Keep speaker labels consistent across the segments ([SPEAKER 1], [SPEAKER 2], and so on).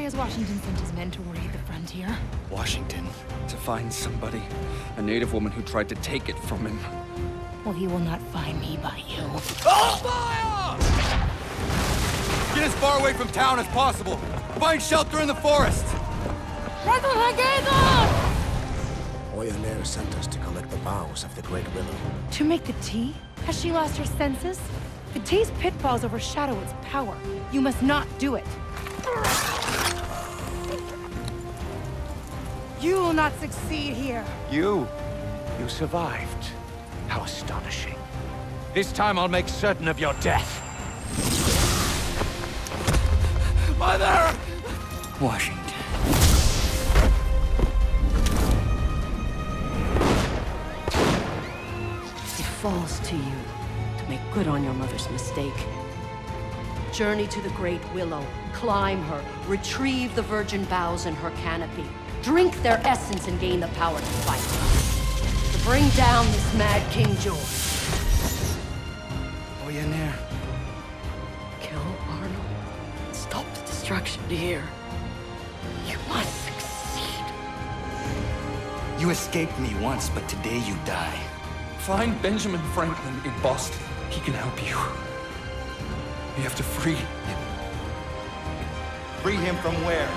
[SPEAKER 1] Why has Washington sent his men to raid the frontier?
[SPEAKER 2] Washington. To find somebody. A native woman who tried to take it from him.
[SPEAKER 1] Well, he will not find me by you.
[SPEAKER 2] Fire! Get as far away from town as possible. Find shelter in the forest.
[SPEAKER 3] Oyonnax sent us to collect the boughs of the Great Willow.
[SPEAKER 1] To make the tea? Has she lost her senses? The tea's pitfalls overshadow its power. You must not do it. You will not succeed here.
[SPEAKER 4] You? You survived. How astonishing. This time I'll make certain of your death.
[SPEAKER 2] Mother! Washington.
[SPEAKER 5] It falls to you to make good on your mother's mistake. Journey to the Great Willow, climb her, retrieve the virgin boughs in her canopy, drink their essence and gain the power to fight. To bring down this mad King George.
[SPEAKER 2] Oh, Oyonnax.
[SPEAKER 5] Kill Arnold. Stop the destruction here. You must succeed.
[SPEAKER 2] You escaped me once, but today you die. Find Benjamin Franklin in Boston. He can help you. You have to free him.
[SPEAKER 6] Free him from where?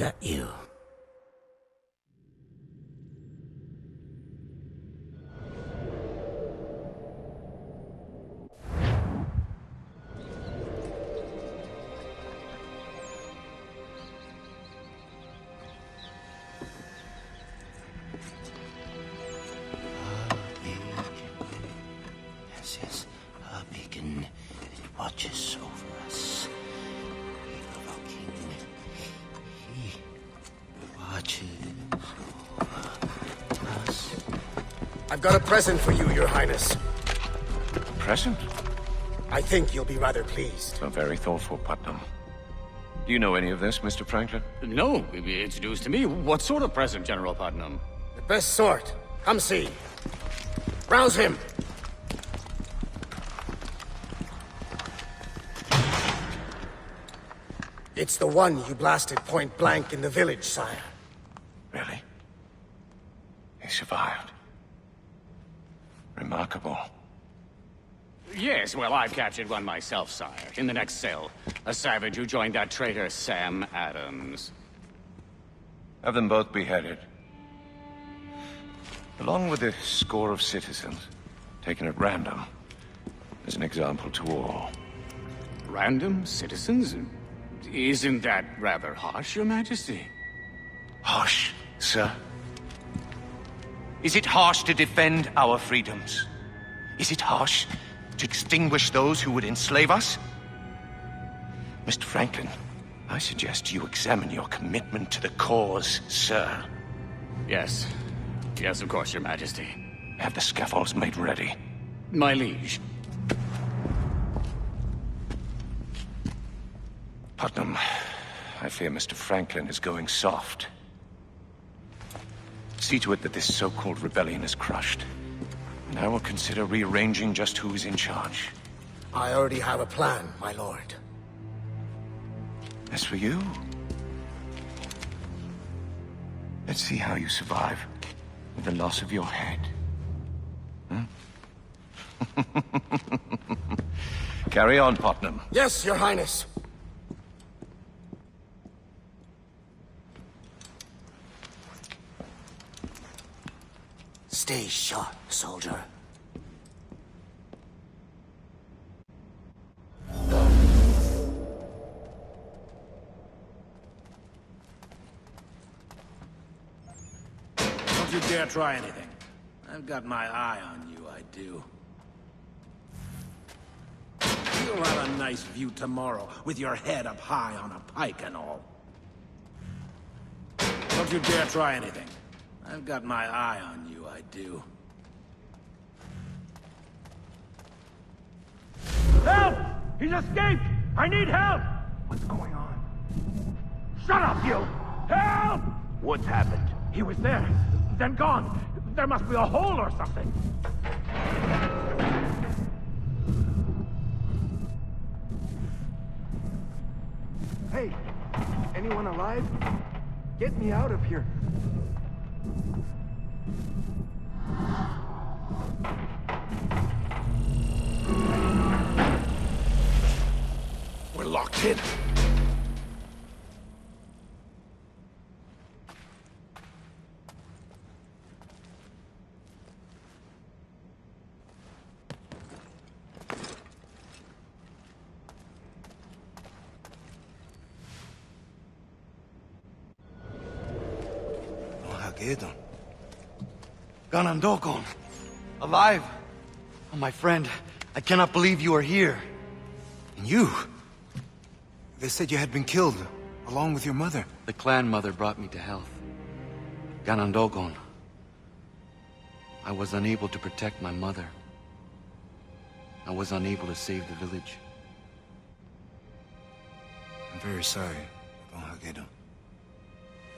[SPEAKER 3] Get I've got a present for you, your highness.
[SPEAKER 4] A present?
[SPEAKER 3] I think you'll be rather pleased.
[SPEAKER 4] So very thoughtful, Putnam. Do you know any of this, Mr. Franklin?
[SPEAKER 7] No, it's news to me. What sort of present, General Putnam?
[SPEAKER 3] The best sort. Come see. Rouse him! It's the one you blasted point blank in the village, sire.
[SPEAKER 4] Really? He survived. Remarkable.
[SPEAKER 7] Yes, well, I've captured one myself, sire, in the next cell. A savage who joined that traitor Sam Adams.
[SPEAKER 4] Have them both beheaded. Along with a score of citizens, taken at random, as an example to all.
[SPEAKER 7] Random citizens? Isn't that rather harsh, Your Majesty?
[SPEAKER 4] Harsh, sir? Is it harsh to defend our freedoms? Is it harsh to extinguish those who would enslave us? Mr. Franklin, I suggest you examine your commitment to the cause, sir.
[SPEAKER 7] Yes. Yes, of course, Your Majesty.
[SPEAKER 4] Have the scaffolds made ready.
[SPEAKER 7] My liege.
[SPEAKER 4] Putnam, I fear Mr. Franklin is going soft. See to it that this so-called rebellion is crushed. And I will consider rearranging just who is in charge.
[SPEAKER 3] I already have a plan, my lord.
[SPEAKER 4] As for you... Let's see how you survive with the loss of your head. Hmm? Carry on, Putnam.
[SPEAKER 3] Yes, your highness. Stay sharp, soldier.
[SPEAKER 8] Don't you dare try anything. I've got my eye on you, I do. You'll have a nice view tomorrow, with your head up high on a pike and all. Don't you dare try anything. I've got my eye on you, I do?
[SPEAKER 9] Help! He's escaped! I need help! What's going on? Shut up, you! Help!
[SPEAKER 4] What's happened?
[SPEAKER 9] He was there, then gone. There must be a hole or something. Hey, anyone alive? Get me out of here.
[SPEAKER 8] We're locked in.
[SPEAKER 6] Mohageddon. Kanen'tó:kon. Alive. Oh, my friend, I cannot believe you are here. And you? They said you had been killed, along with your mother.
[SPEAKER 10] The clan mother brought me to health. Kanen'tó:kon. I was unable to protect my mother. I was unable to save the village.
[SPEAKER 6] I'm very sorry, Mohageddon.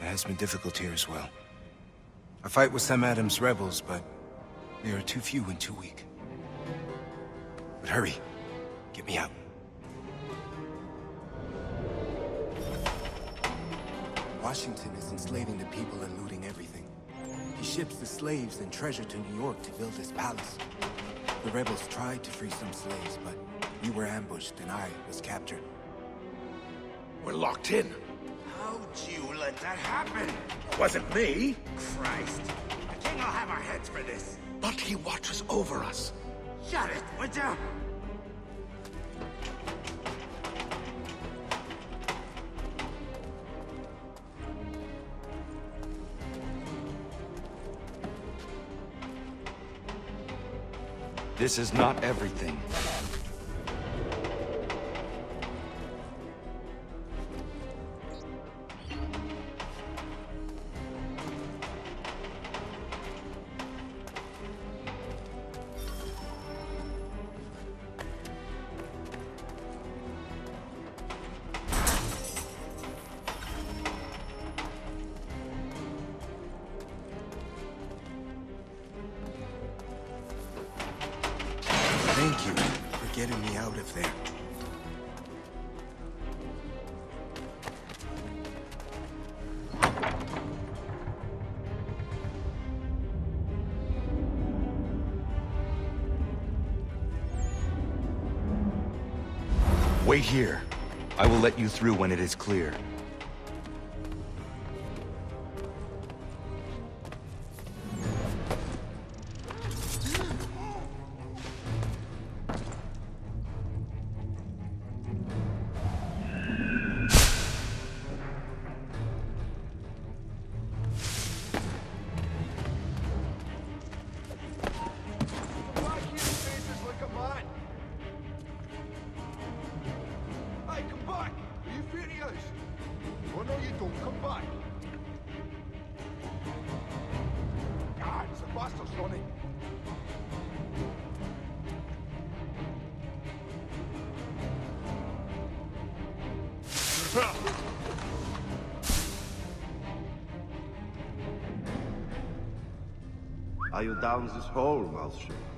[SPEAKER 6] It has been difficult here as well. I fight with Sam Adams' rebels, but they are too few and too weak. But hurry. Get me out. Washington is enslaving the people and looting everything. He ships the slaves and treasure to New York to build his palace. The rebels tried to free some slaves, but we were ambushed and I was captured.
[SPEAKER 8] We're locked in.
[SPEAKER 3] How'd you let that happen?
[SPEAKER 8] It wasn't me.
[SPEAKER 3] Christ. The king will have our heads for this.
[SPEAKER 8] But he watches over us.
[SPEAKER 3] Shut it, would you?
[SPEAKER 2] This is not everything.
[SPEAKER 6] Getting me out of there.
[SPEAKER 2] Wait here. I will let you through when it is clear.
[SPEAKER 9] You? Oh no, you don't. Come back. God, it's a bastard's running.
[SPEAKER 11] Are you down this hole, Mouthship?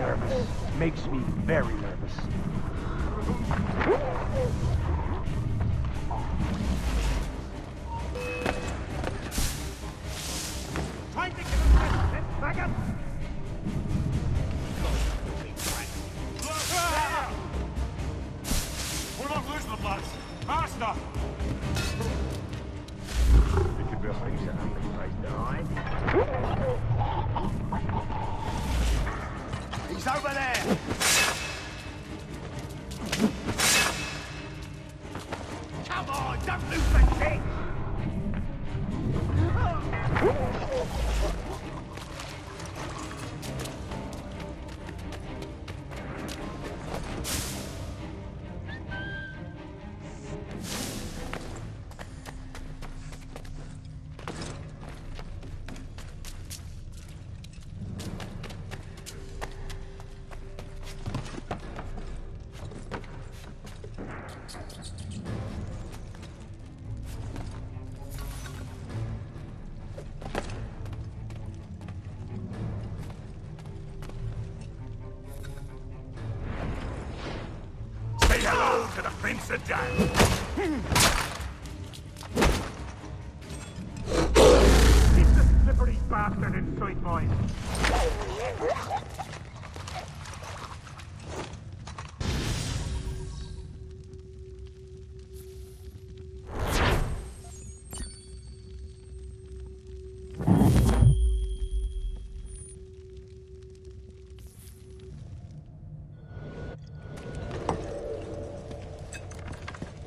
[SPEAKER 9] Nervous. Makes me very nervous. Trying to get him back up.
[SPEAKER 12] We're not losing them, lads. Master!
[SPEAKER 9] Beetje burgerlijke aandacht,
[SPEAKER 3] He's over there!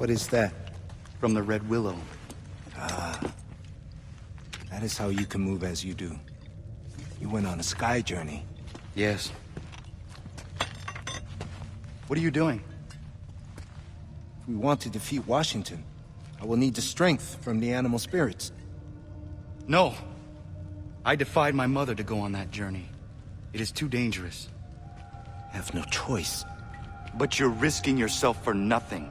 [SPEAKER 6] What is that?
[SPEAKER 10] From the Red Willow.
[SPEAKER 6] Ah. That is how you can move as you do. You went on a sky journey.
[SPEAKER 10] Yes. What are you doing?
[SPEAKER 6] If we want to defeat Washington, I will need the strength from the animal spirits.
[SPEAKER 10] No. I defied my mother to go on that journey. It is too dangerous.
[SPEAKER 6] I have no choice.
[SPEAKER 10] But you're risking yourself for nothing.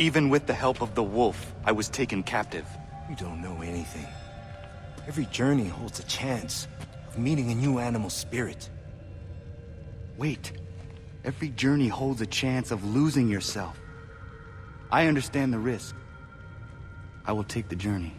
[SPEAKER 10] Even with the help of the wolf, I was taken captive.
[SPEAKER 6] You don't know anything. Every journey holds a chance of meeting a new animal spirit.
[SPEAKER 10] Wait. Every journey holds a chance of losing yourself. I understand the risk. I will take the journey.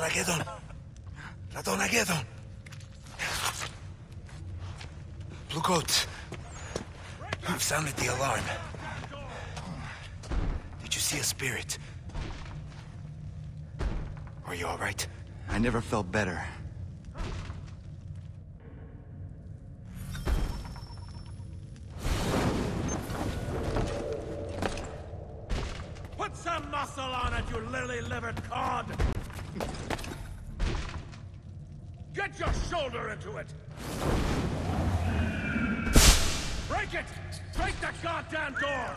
[SPEAKER 6] Ratonhnhaké:ton! Ratonhnhaké:ton! Blue coats. I've sounded the alarm. Did you see a spirit? Are you alright?
[SPEAKER 10] I never felt better.
[SPEAKER 8] Goddamn door!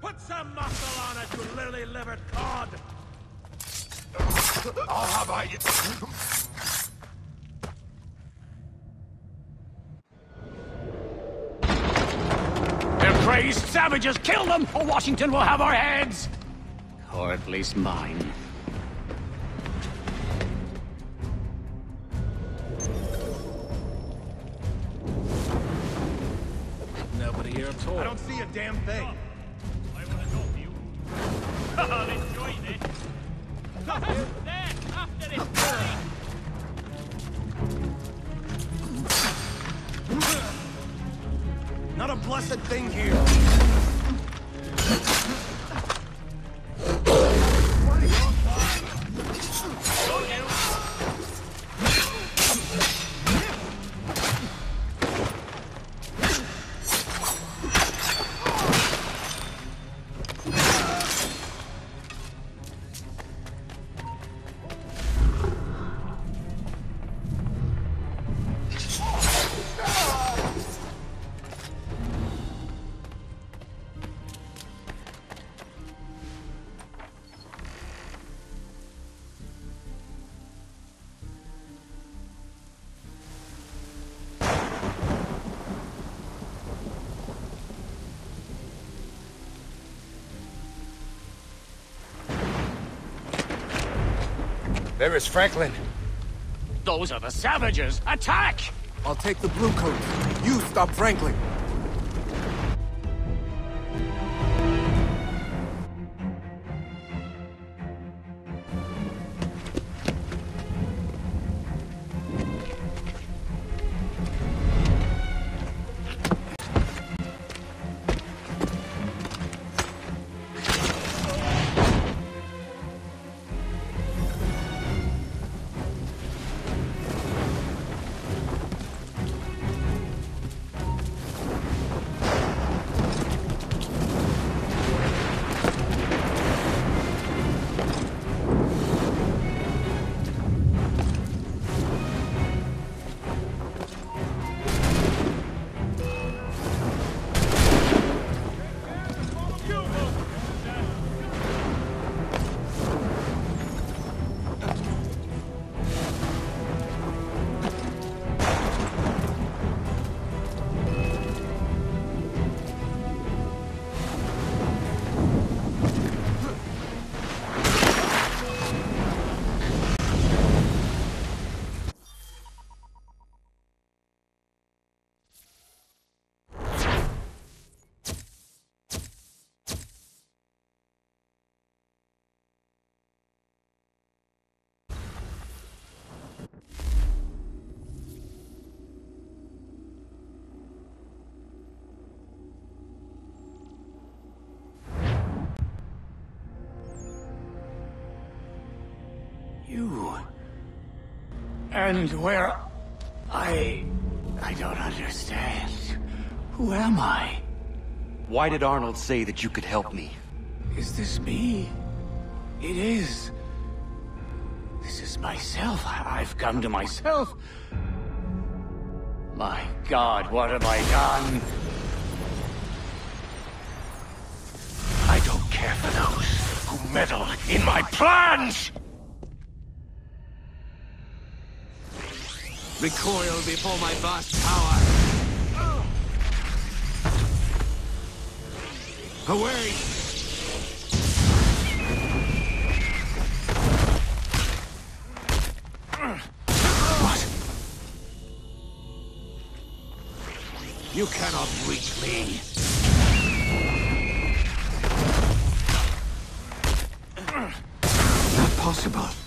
[SPEAKER 8] Put some muscle on it, you lily-livered cod!
[SPEAKER 6] I'll have I...
[SPEAKER 7] They're crazed savages! Kill them, or Washington will have our heads! Or at least mine.
[SPEAKER 9] I don't see a damn thing.
[SPEAKER 13] There
[SPEAKER 6] is Franklin.
[SPEAKER 7] Those are the savages! Attack!
[SPEAKER 3] I'll take the blue coat. You stop Franklin.
[SPEAKER 7] And where... I... I don't understand. Who am I?
[SPEAKER 10] Why did Arnold say that you could help me?
[SPEAKER 7] Is this me? It is. This is myself. I've come to myself. My God, what have I done? I don't care for those who meddle in my plans!
[SPEAKER 8] Recoil before my vast power. Away!
[SPEAKER 7] What?
[SPEAKER 8] You cannot reach me.
[SPEAKER 6] Not possible?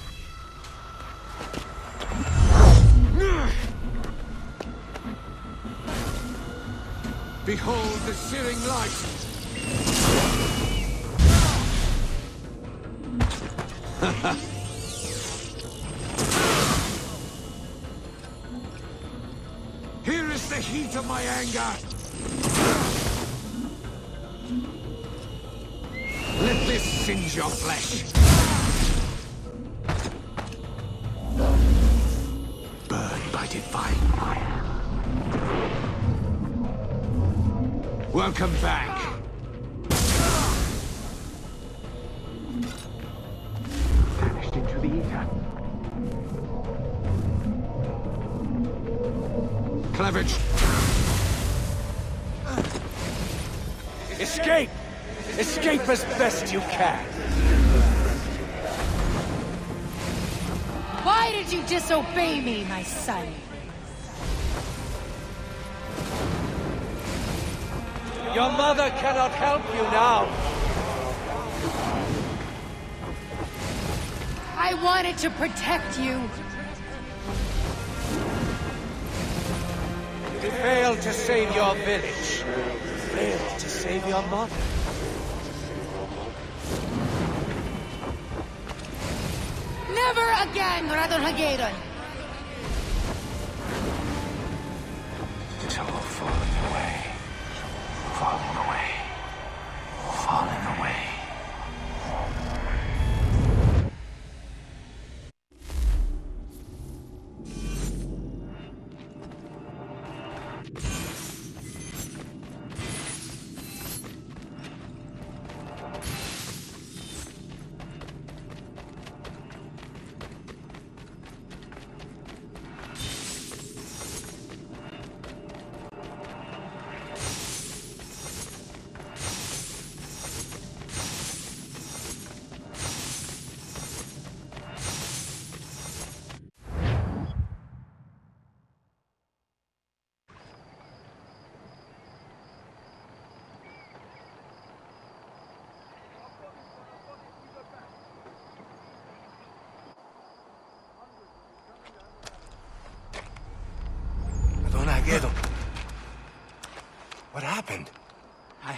[SPEAKER 6] Searing light! Here is the heat of my anger! Let this singe your flesh! Burn by divine Welcome back.
[SPEAKER 9] Vanished into the ether.
[SPEAKER 6] Clever.
[SPEAKER 8] Escape! Escape as best you can!
[SPEAKER 1] Why did you disobey me, my son?
[SPEAKER 8] Your mother cannot help you now!
[SPEAKER 1] I wanted to protect you.
[SPEAKER 8] You failed to save your village. You failed to save your mother.
[SPEAKER 1] Never again,
[SPEAKER 10] Ratonhnhaké:ton.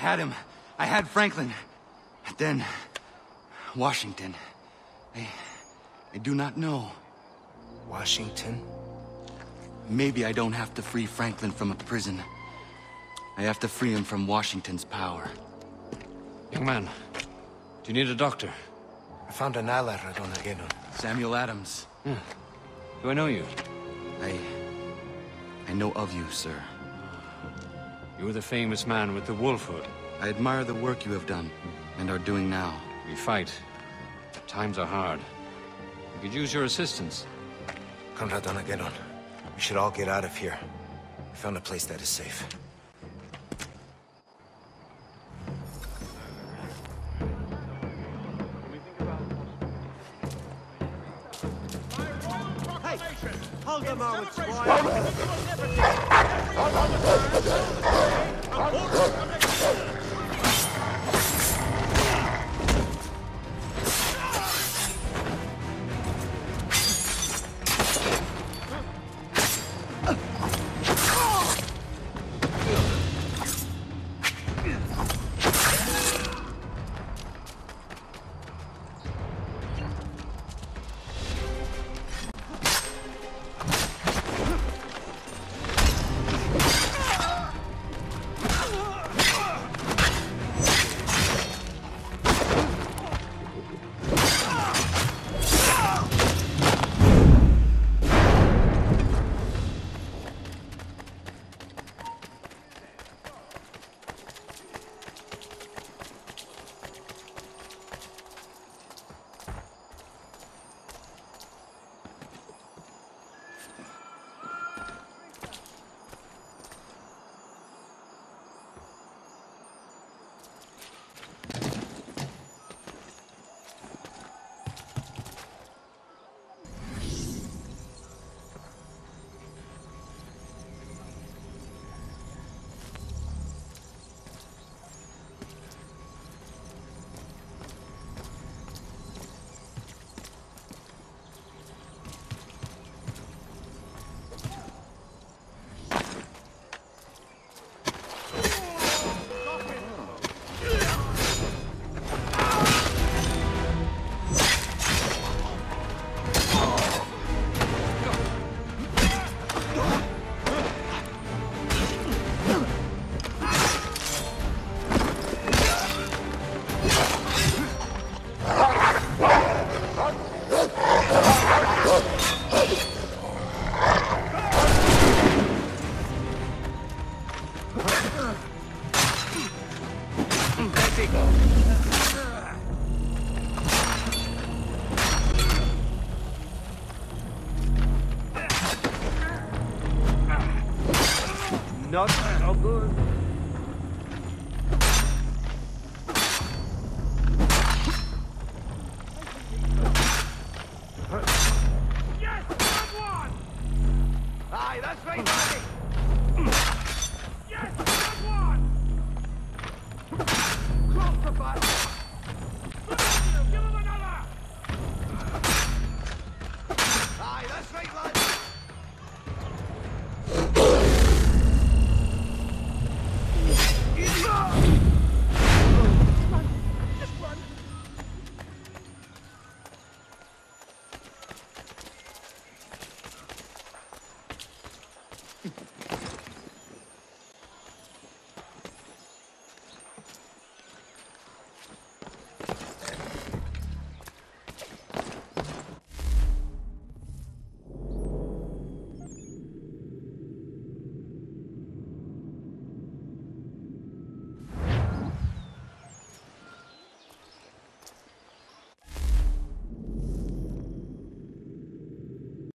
[SPEAKER 10] Had him. I had Franklin. Then, Washington. I... I do not know.
[SPEAKER 6] Washington?
[SPEAKER 10] Maybe I don't have to free Franklin from a prison. I have to free him from Washington's power.
[SPEAKER 14] Young man, do you need a doctor?
[SPEAKER 6] I found an ally, Don Aguedo.
[SPEAKER 10] Samuel Adams. Yeah.
[SPEAKER 14] Do I know you?
[SPEAKER 10] I... I know of you, sir.
[SPEAKER 14] You were the famous man with the wolf hood.
[SPEAKER 10] I admire the work you have done, and are doing now.
[SPEAKER 14] We fight. Times are hard. We could use your assistance.
[SPEAKER 6] Conrad Don Aguedo. We should all get out of here. We found a place that is safe.
[SPEAKER 15] Hey, Hold them on